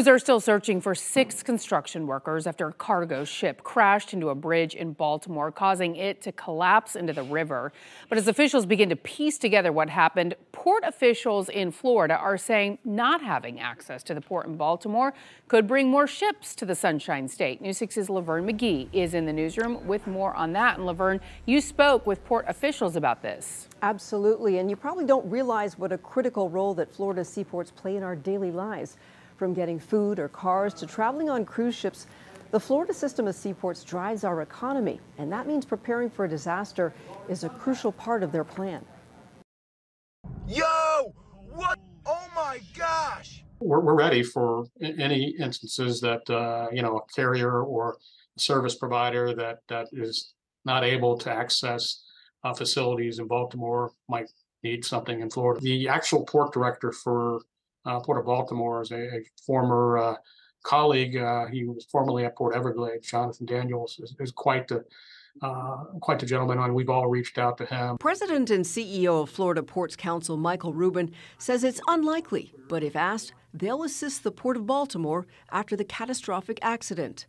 Crews are still searching for six construction workers after a cargo ship crashed into a bridge in Baltimore, causing it to collapse into the river. But as officials begin to piece together what happened, port officials in Florida are saying not having access to the port in Baltimore could bring more ships to the Sunshine State. News 6's Laverne McGee is in the newsroom with more on that. And Laverne, you spoke with port officials about this. Absolutely. And you probably don't realize what a critical role that Florida seaports play in our daily lives. From getting food or cars to traveling on cruise ships, the Florida system of seaports drives our economy, and that means preparing for a disaster is a crucial part of their plan. Yo! What? Oh my gosh! We're, we're ready for any instances that, uh, you know, a carrier or service provider that, that is not able to access uh, facilities in Baltimore might need something in Florida. The actual port director for uh, Port of Baltimore is a, a former uh, colleague. Uh, he was formerly at Port Everglades. Jonathan Daniels is, is quite the uh, quite the gentleman, and we've all reached out to him. President and CEO of Florida Ports Council Michael Rubin says it's unlikely, but if asked, they'll assist the Port of Baltimore after the catastrophic accident.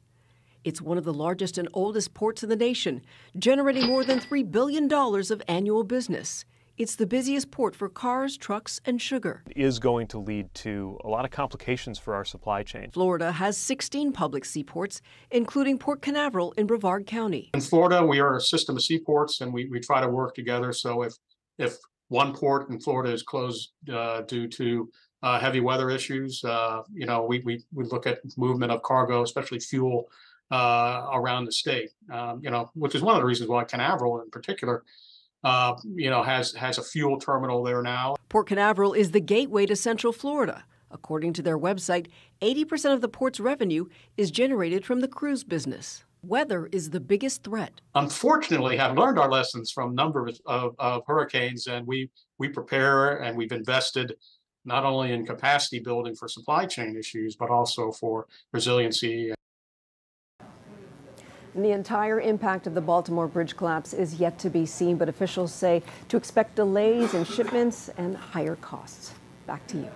It's one of the largest and oldest ports in the nation, generating more than $3 billion of annual business. It's the busiest port for cars, trucks, and sugar. It is going to lead to a lot of complications for our supply chain. Florida has 16 public seaports, including Port Canaveral in Brevard County. In Florida, we are a system of seaports, and we, we try to work together. So if if one port in Florida is closed uh, due to uh, heavy weather issues, uh, you know, we, we we look at movement of cargo, especially fuel, uh, around the state. Um, you know, which is one of the reasons why Canaveral, in particular, uh, you know, has has a fuel terminal there now. Port Canaveral is the gateway to Central Florida. According to their website, 80% of the port's revenue is generated from the cruise business. Weather is the biggest threat. Unfortunately, have learned our lessons from numbers of, of hurricanes, and we we prepare and we've invested not only in capacity building for supply chain issues, but also for resiliency. The entire impact of the Baltimore bridge collapse is yet to be seen, but officials say to expect delays in shipments and higher costs. Back to you.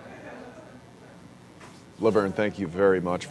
Laverne, thank you very much.